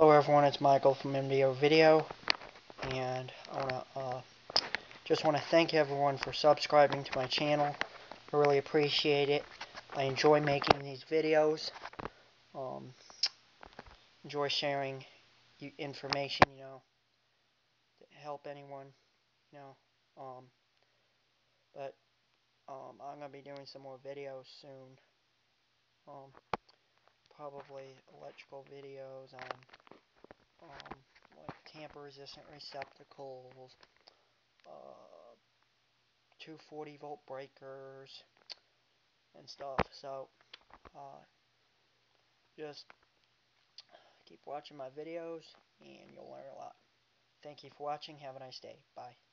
Hello everyone, it's Michael from MDO Video, and I wanna uh, just want to thank everyone for subscribing to my channel. I really appreciate it. I enjoy making these videos. Um, enjoy sharing information, you know, to help anyone, you know. Um, but um, I'm gonna be doing some more videos soon. Probably electrical videos on um, like tamper-resistant receptacles, uh, 240 volt breakers, and stuff. So, uh, just keep watching my videos, and you'll learn a lot. Thank you for watching. Have a nice day. Bye.